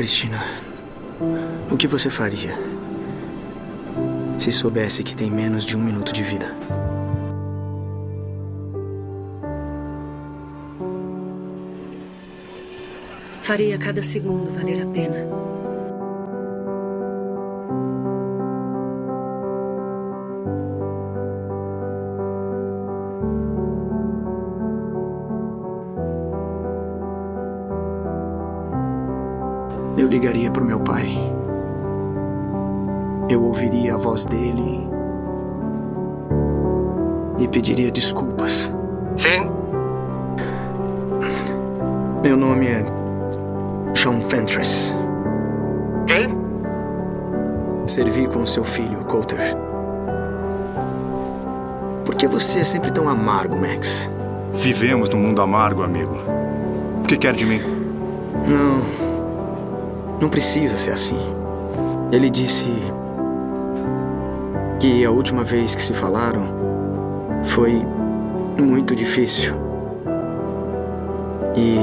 Cristina, o que você faria se soubesse que tem menos de um minuto de vida? Faria cada segundo valer a pena. Eu ligaria pro meu pai. Eu ouviria a voz dele e pediria desculpas. Sim? Meu nome é Sean Fentress. Quem? Servi com seu filho, Coulter. Por que você é sempre tão amargo, Max? Vivemos num mundo amargo, amigo. O que quer de mim? Não. Não precisa ser assim. Ele disse que a última vez que se falaram foi muito difícil. E.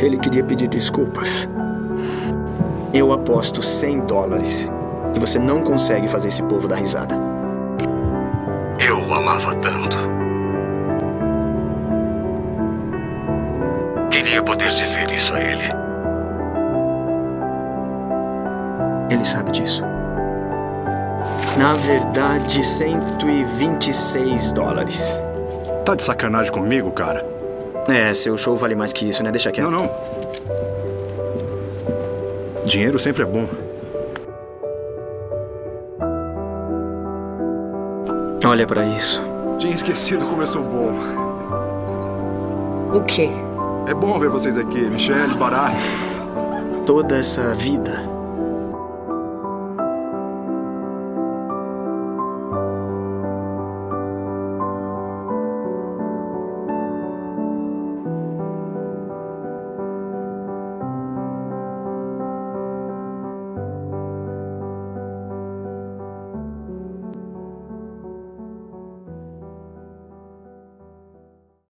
Ele queria pedir desculpas. Eu aposto 100 dólares que você não consegue fazer esse povo dar risada. Eu o amava tanto. Queria poder dizer isso a ele. Ele sabe disso. Na verdade, 126 dólares. Tá de sacanagem comigo, cara? É, seu show vale mais que isso, né? Deixa quieto. Não, não. Dinheiro sempre é bom. Olha pra isso. Tinha esquecido como eu sou bom. O quê? É bom ver vocês aqui, Michelle, Baralho. Toda essa vida